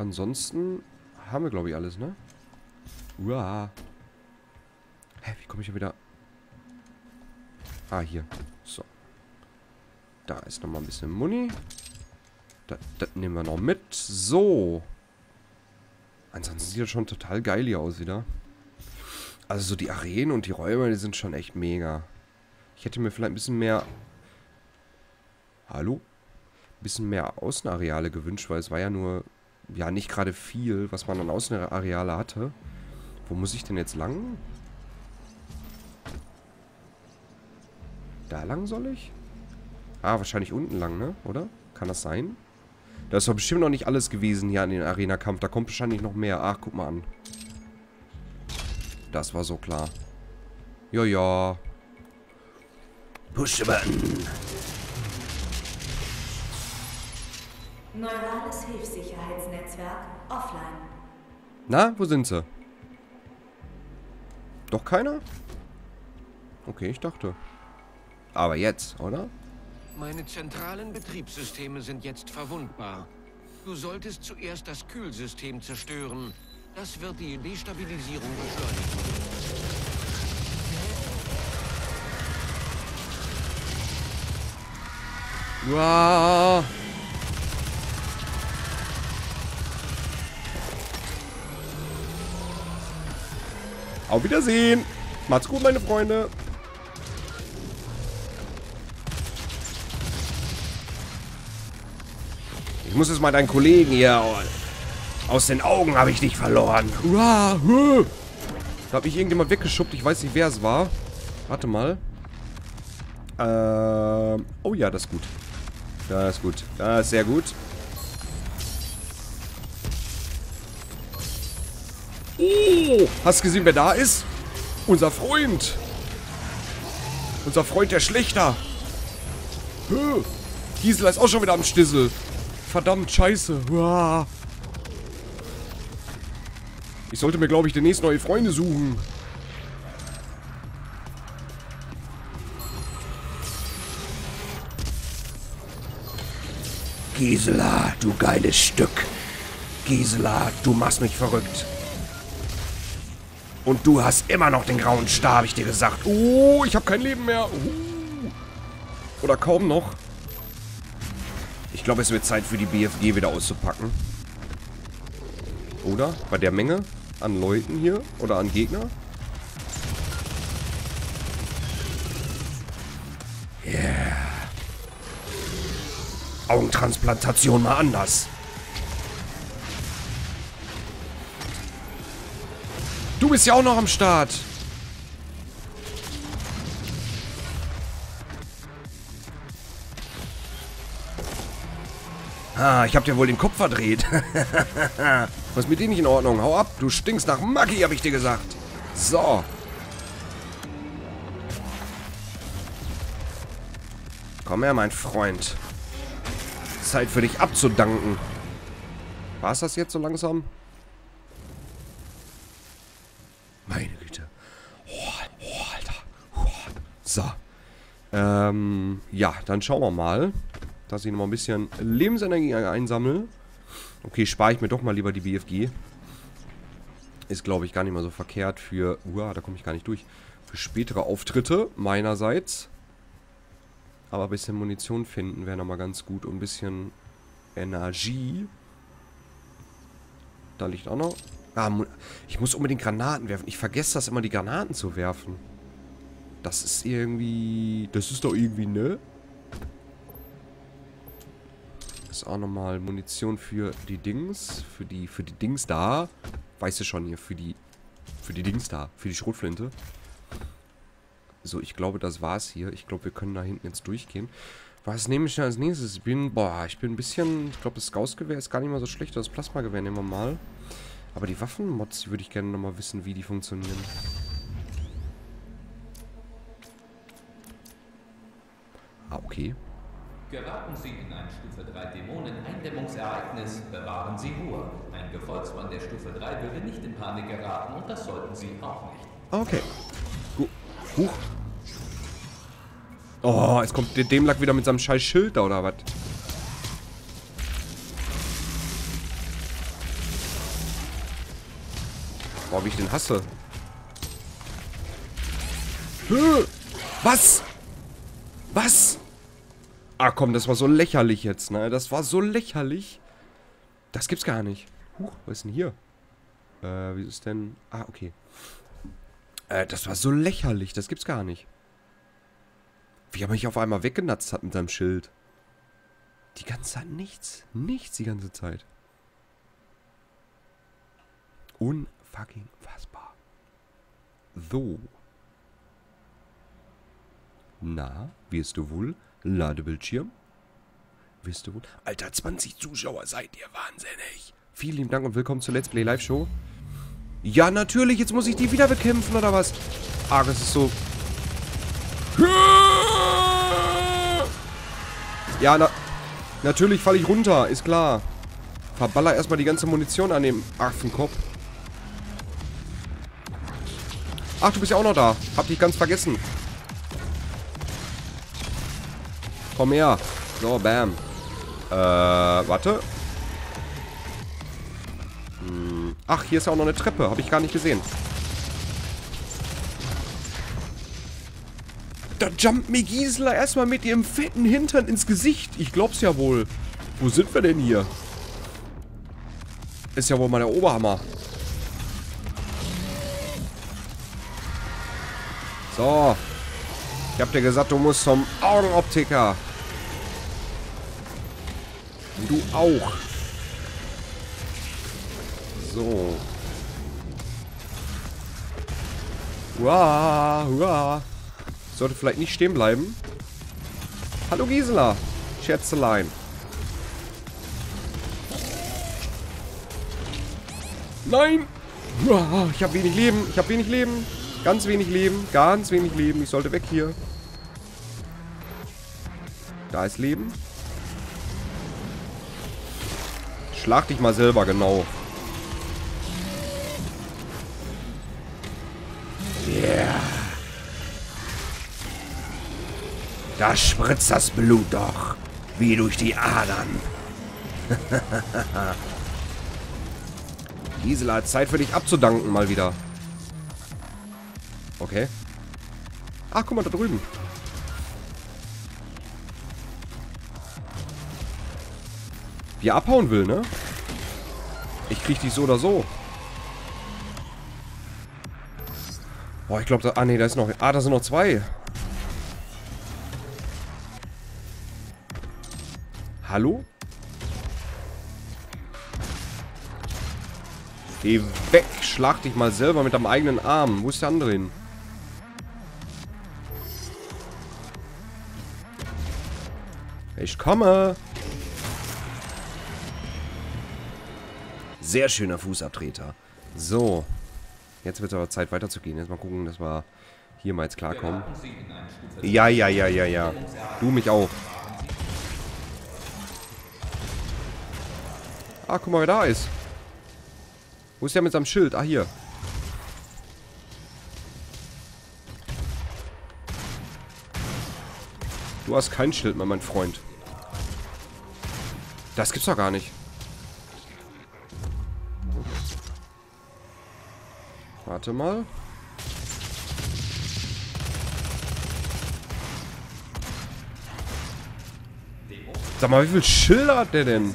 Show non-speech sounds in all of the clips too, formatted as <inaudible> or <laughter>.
ansonsten haben wir, glaube ich, alles, ne? Uah. Hä, wie komme ich hier wieder... Ah, hier. So. Da ist nochmal ein bisschen Muni. Das, das nehmen wir noch mit. So. Ansonsten sieht das schon total geil hier aus wieder. Also so die Arenen und die Räume, die sind schon echt mega. Ich hätte mir vielleicht ein bisschen mehr... Hallo? Ein bisschen mehr Außenareale gewünscht, weil es war ja nur... Ja, nicht gerade viel, was man an Außenareale hatte. Wo muss ich denn jetzt lang? Da lang soll ich? Ah, wahrscheinlich unten lang, ne? Oder? Kann das sein? Da ist doch bestimmt noch nicht alles gewesen hier an den Arena-Kampf. Da kommt wahrscheinlich noch mehr. Ach, guck mal an. Das war so klar. Ja, ja. Push-Button. Neurales Hilfssicherheitsnetzwerk offline. Na, wo sind sie? Doch keiner? Okay, ich dachte. Aber jetzt, oder? Meine zentralen Betriebssysteme sind jetzt verwundbar. Du solltest zuerst das Kühlsystem zerstören. Das wird die Destabilisierung beschleunigen. Uah. Auf Wiedersehen. Macht's gut, meine Freunde. Ich muss jetzt mal deinen Kollegen hier... Aus den Augen habe ich dich verloren. Da hat mich irgendjemand weggeschubbt. Ich weiß nicht, wer es war. Warte mal. Ähm... Oh ja, das ist gut. Das ist gut. Das ist sehr gut. Oh, hast gesehen, wer da ist? Unser Freund. Unser Freund, der Schlechter. Hö. Gisela ist auch schon wieder am Stissel. Verdammt, scheiße. Ich sollte mir, glaube ich, demnächst neue Freunde suchen. Gisela, du geiles Stück. Gisela, du machst mich verrückt. Und du hast immer noch den grauen Star, hab ich dir gesagt. Oh, ich habe kein Leben mehr. Uh. Oder kaum noch. Ich glaube, es wird Zeit für die BFG wieder auszupacken. Oder? Bei der Menge an Leuten hier oder an Gegner. Yeah. Augentransplantation mal anders. Du bist ja auch noch am Start. Ah, ich hab dir wohl den Kopf verdreht. <laughs> Was ist mit dir nicht in Ordnung? Hau ab, du stinkst nach Maggi, hab ich dir gesagt. So. Komm her, mein Freund. Zeit für dich abzudanken. War es das jetzt so langsam? Meine Güte. Oh, oh, Alter. Oh. So. Ähm, ja, dann schauen wir mal, dass ich noch mal ein bisschen Lebensenergie einsammle. Okay, spare ich mir doch mal lieber die BFG. Ist, glaube ich, gar nicht mal so verkehrt für... Uah, da komme ich gar nicht durch. Für spätere Auftritte meinerseits. Aber ein bisschen Munition finden wäre nochmal ganz gut. Und ein bisschen Energie. Da liegt auch noch... Ah, ich muss unbedingt Granaten werfen. Ich vergesse das immer, die Granaten zu werfen. Das ist irgendwie... Das ist doch irgendwie, ne? Ist auch nochmal Munition für die Dings. Für die, für die Dings da. Weißt du schon hier, für die... Für die Dings da. Für die Schrotflinte. So, ich glaube, das war's hier. Ich glaube, wir können da hinten jetzt durchgehen. Was nehme ich denn als nächstes? Ich bin, boah, ich bin ein bisschen... Ich glaube, das Scout-Gewehr ist gar nicht mal so schlecht. Das Plasmagewehr nehmen wir mal. Aber die Waffenmods würde ich gerne nochmal wissen, wie die funktionieren. Okay. Geraten Sie in ein Stufe 3 Dämonen-Eindämmungsereignis, bewahren Sie Ruhe. Ein Gefolgsmann der Stufe 3 würde nicht in Panik geraten und das sollten Sie auch nicht. Okay. Gu Huch. Oh, jetzt kommt der Dämlack wieder mit seinem scheiß Schild da, oder was? Boah, wie ich den hasse. Hö, Was? Was? Ah, komm, das war so lächerlich jetzt, ne? Das war so lächerlich. Das gibt's gar nicht. Huch, was ist denn hier? Äh, wie ist denn... Ah, okay. Äh, das war so lächerlich. Das gibt's gar nicht. Wie er mich auf einmal weggenatzt hat mit seinem Schild. Die ganze Zeit nichts. Nichts die ganze Zeit. Unfucking fassbar. So. Na, wirst du wohl? Ladebildschirm? Wirst du wohl? Alter, 20 Zuschauer seid ihr wahnsinnig. Vielen lieben Dank und willkommen zur Let's Play Live Show. Ja, natürlich, jetzt muss ich die wieder bekämpfen, oder was? Ah, das ist so... Ja, na... Natürlich falle ich runter, ist klar. Verballer erstmal die ganze Munition an dem Affenkopf. Ach, du bist ja auch noch da. Hab dich ganz vergessen. Komm her. So, bam. Äh, warte. Hm. Ach, hier ist auch noch eine Treppe. Habe ich gar nicht gesehen. Da jumpt mir Gisela erstmal mit ihrem fetten Hintern ins Gesicht. Ich glaub's ja wohl. Wo sind wir denn hier? Ist ja wohl mal der Oberhammer. So. Ich hab dir gesagt, du musst zum Augenoptiker. Du auch. So. Hurra, hurra. Sollte vielleicht nicht stehen bleiben. Hallo Gisela. Schätzelein. Nein! Ich habe wenig Leben. Ich habe wenig Leben. Ganz wenig Leben. Ganz wenig Leben. Ich sollte weg hier. Da ist Leben. Schlag dich mal selber, genau. Yeah. Da spritzt das Blut doch. Wie durch die Adern. <laughs> Gisela hat Zeit für dich abzudanken mal wieder. Okay. Ach, guck mal da drüben. Wie er abhauen will, ne? Ich krieg dich so oder so. Boah, ich glaube, da... Ah, nee, da ist noch... Ah, da sind noch zwei. Hallo? Geh weg. Schlag dich mal selber mit deinem eigenen Arm. Wo ist der andere hin? Ich komme. Sehr schöner Fußabtreter. So. Jetzt wird es aber Zeit weiterzugehen. Jetzt mal gucken, dass wir hier mal jetzt klarkommen. Ja, ja, ja, ja, ja. Du mich auch. Ah, guck mal, wer da ist. Wo ist der mit seinem Schild? Ah, hier. Du hast kein Schild mehr, mein Freund. Das gibt's doch gar nicht. Warte mal. Sag mal, wie viel Schilder hat der denn?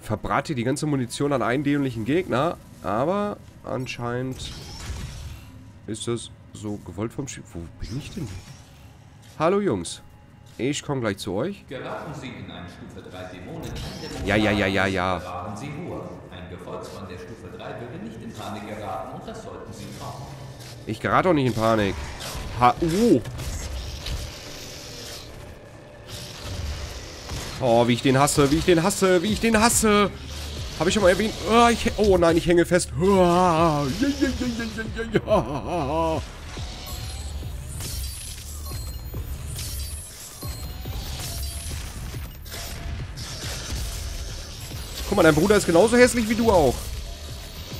Verbrate die ganze Munition an einen dämlichen Gegner, aber anscheinend ist das so gewollt vom Spiel. Wo bin ich denn? Hallo Jungs. Ich komme gleich zu euch. Geraten Sie in eine Stufe 3 Dämonen. Ja, ja, ja, ja, ja. Bewahren Sie Ruhe. Ein Gefolgsmann der Stufe 3 würde nicht in Panik geraten und das sollten Sie auch. Ich gerate auch nicht in Panik. Ha oh. Oh, wie ich den hasse, wie ich den hasse, wie ich den hasse. Habe ich schon mal erwähnt. Oh, ich, oh nein, ich hänge fest. Oh, ja, ja, ja, ja, ja. Mal, dein Bruder ist genauso hässlich wie du auch.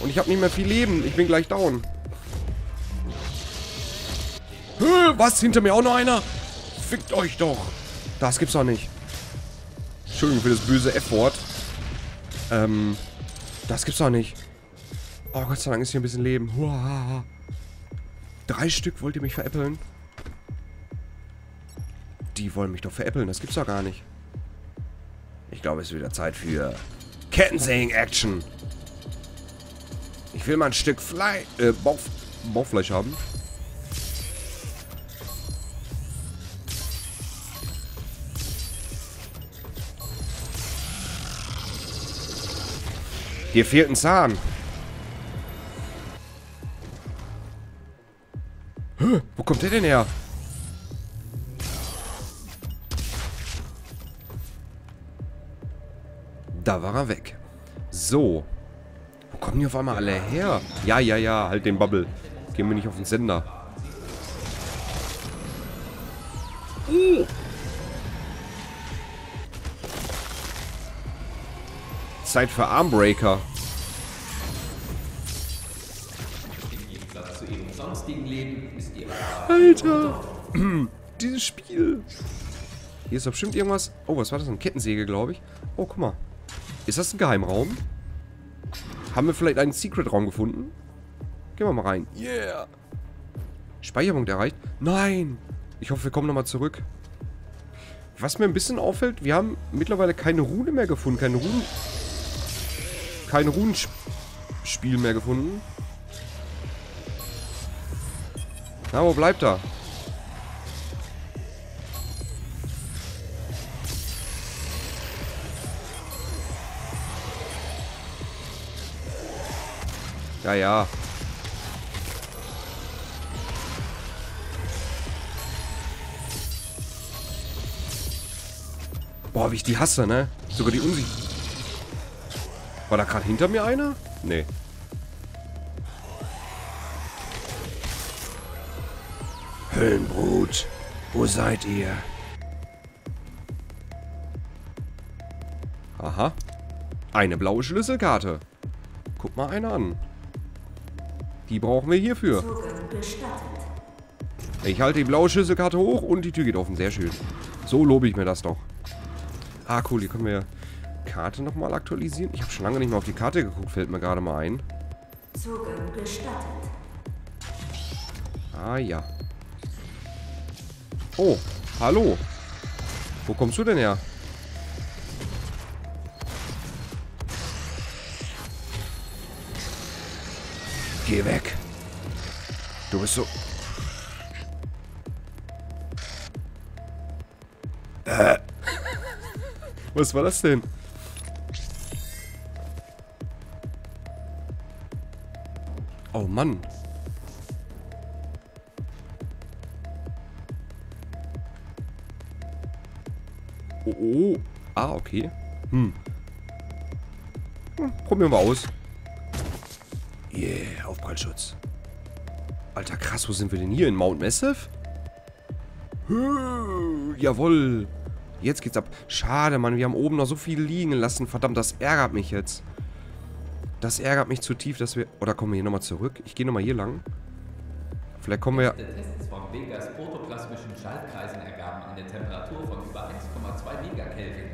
Und ich habe nicht mehr viel Leben. Ich bin gleich down. Hä, was? Hinter mir auch noch einer? Fickt euch doch. Das gibt's doch nicht. Entschuldigung für das böse F-Wort. Ähm. Das gibt's doch nicht. Oh, Gott sei Dank ist hier ein bisschen Leben. Huahaha. Drei Stück wollt ihr mich veräppeln? Die wollen mich doch veräppeln. Das gibt's doch gar nicht. Ich glaube, es ist wieder Zeit für Kettensägen-Action. Ich will mal ein Stück Fleisch, äh, Bauch, Bauchfleisch haben. Dir fehlt ein Zahn. Wo kommt der denn her? Da war er weg. So. Wo kommen die auf einmal alle her? Ja, ja, ja, halt den Bubble. Gehen wir nicht auf den Sender. Uh. Zeit für Armbreaker. Alter. Dieses Spiel. Hier ist doch bestimmt irgendwas. Oh, was war das? Eine Kettensäge, glaube ich. Oh, guck mal. Ist das ein Geheimraum? Haben wir vielleicht einen Secret-Raum gefunden? Gehen wir mal rein. Yeah. Speicherpunkt erreicht? Nein. Ich hoffe, wir kommen nochmal zurück. Was mir ein bisschen auffällt, wir haben mittlerweile keine Rune mehr gefunden. Keine Runen... Kein Runenspiel mehr gefunden. Na, wo bleibt er? Ja, ja. Boah, wie ich die hasse, ne? Sogar die Unsicht. War da gerade hinter mir einer? Nee. Höllenbrut, wo seid ihr? Aha. Eine blaue Schlüsselkarte. Guck mal eine an. Die brauchen wir hierfür. Ich halte die blaue Schlüsselkarte hoch und die Tür geht offen. Sehr schön. So lobe ich mir das doch. Ah, cool. Hier können wir Karte nochmal aktualisieren. Ich habe schon lange nicht mehr auf die Karte geguckt. Fällt mir gerade mal ein. Ah, ja. Oh, hallo. Wo kommst du denn her? Geh weg. Du bist so... Äh. Was war das denn? Oh Mann. Oh, oh. Ah, okay. Hm. hm. Probieren wir aus. Yeah, Aufprallschutz. Alter, krass, wo sind wir denn hier? In Mount Massive? Huh, jawohl. Jetzt geht's ab. Schade, Mann, wir haben oben noch so viel liegen lassen. Verdammt, das ärgert mich jetzt. Das ärgert mich zu tief, dass wir... Oder kommen wir hier nochmal zurück? Ich gehe nochmal hier lang. Vielleicht kommen wir... Tests Vegas protoplasmischen Schaltkreisen ergaben eine Temperatur von über 1,2 Megakelvin,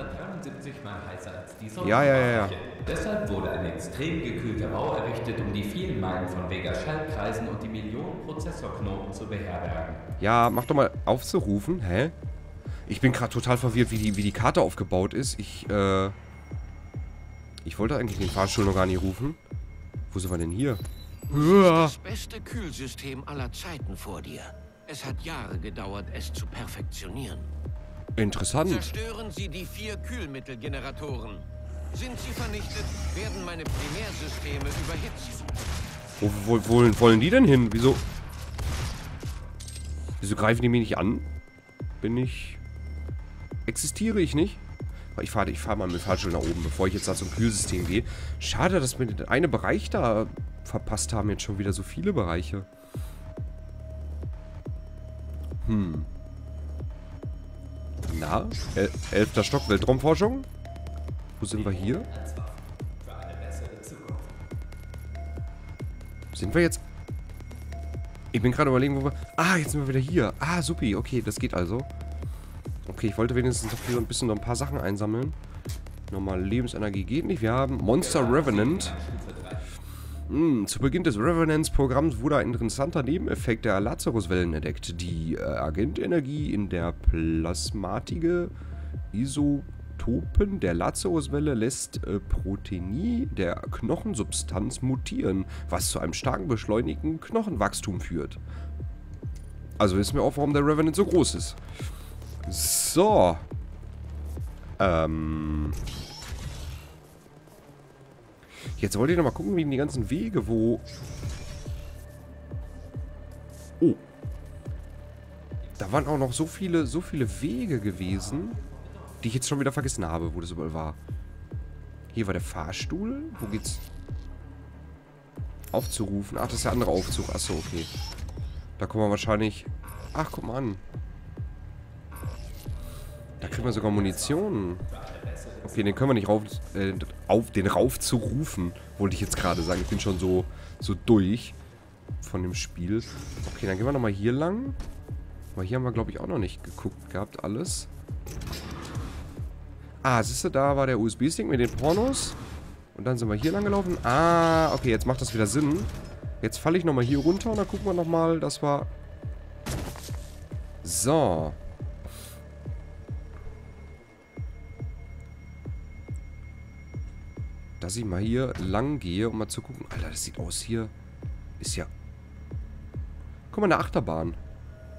173 mal heißer als die Sonne. Ja, ja, ja, ja. Deshalb wurde ein extrem gekühlter Bau errichtet, um die vielen Meilen von Vegas Schaltkreisen und die Millionen Prozessorknoten zu beherbergen. Ja, mach doch mal aufzurufen. Hä? Ich bin gerade total verwirrt, wie die, wie die Karte aufgebaut ist. Ich, äh... Ich wollte eigentlich den Fahrstuhl noch gar nicht rufen. Wo sind wir denn hier? Das beste Kühlsystem aller Zeiten vor dir. Es hat Jahre gedauert, es zu perfektionieren. Interessant. Zerstören Sie die vier Kühlmittelgeneratoren. Sind sie vernichtet, werden meine Primärsysteme überhitzt. Wo, wo, wo wollen die denn hin? Wieso? Wieso greifen die mich nicht an? Bin ich... Existiere ich nicht? Ich fahre ich fahr mal mit dem Fahrstuhl nach oben, bevor ich jetzt da zum Kühlsystem gehe. Schade, dass wir den einen Bereich da verpasst haben. Jetzt schon wieder so viele Bereiche. Hm. Na? El elfter Stock Weltraumforschung? Wo sind wir hier? Sind wir jetzt... Ich bin gerade überlegen, wo wir... Ah, jetzt sind wir wieder hier. Ah, supi. Okay, das geht also. Okay, ich wollte wenigstens noch hier so ein bisschen noch ein paar Sachen einsammeln. Nochmal Lebensenergie geht nicht. Wir haben Monster Revenant. Hm, zu Beginn des Revenance-Programms wurde ein interessanter Nebeneffekt der Lazarus-Wellen entdeckt. Die äh, Agentenergie in der plasmatige Isotopen der Lazarus-Welle lässt äh, Proteini der Knochensubstanz mutieren, was zu einem starken beschleunigten Knochenwachstum führt. Also wissen wir auch, warum der Revenant so groß ist. So. Ähm... Jetzt wollte ich noch mal gucken, wegen die ganzen Wege, wo... Oh. Da waren auch noch so viele, so viele Wege gewesen, die ich jetzt schon wieder vergessen habe, wo das überall war. Hier war der Fahrstuhl. Wo geht's? Aufzurufen. Ach, das ist der andere Aufzug. Achso, okay. Da kommen wir wahrscheinlich... Ach, guck mal an. Da kriegen wir sogar Munition. Okay, den können wir nicht rauf, äh, auf den rauf zu rufen, wollte ich jetzt gerade sagen. Ich bin schon so, so durch von dem Spiel. Okay, dann gehen wir nochmal hier lang. Aber hier haben wir, glaube ich, auch noch nicht geguckt gehabt, alles. Ah, siehst du, da war der USB-Stick mit den Pornos. Und dann sind wir hier lang gelaufen. Ah, okay, jetzt macht das wieder Sinn. Jetzt falle ich nochmal hier runter und dann gucken wir nochmal, das war... So. Dass ich mal hier lang gehe, um mal zu gucken. Alter, das sieht aus hier. Ist ja... Guck mal, eine Achterbahn.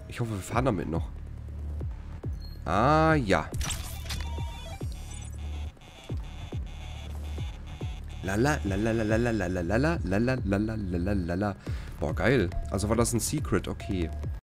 Ich hoffe, wir fahren damit noch. Ah, ja. Lala, lala, lala, lala, lala, lala, lala, lala. Boah, geil. Also war das ein Secret, okay.